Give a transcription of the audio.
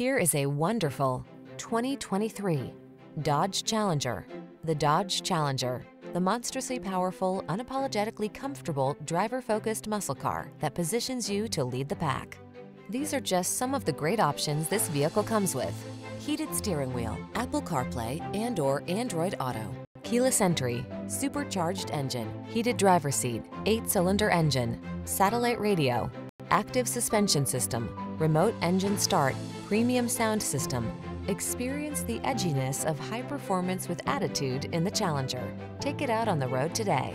Here is a wonderful 2023 Dodge Challenger. The Dodge Challenger, the monstrously powerful, unapologetically comfortable, driver-focused muscle car that positions you to lead the pack. These are just some of the great options this vehicle comes with. Heated steering wheel, Apple CarPlay and or Android Auto, keyless entry, supercharged engine, heated driver seat, eight-cylinder engine, satellite radio, active suspension system, remote engine start, premium sound system. Experience the edginess of high performance with attitude in the Challenger. Take it out on the road today.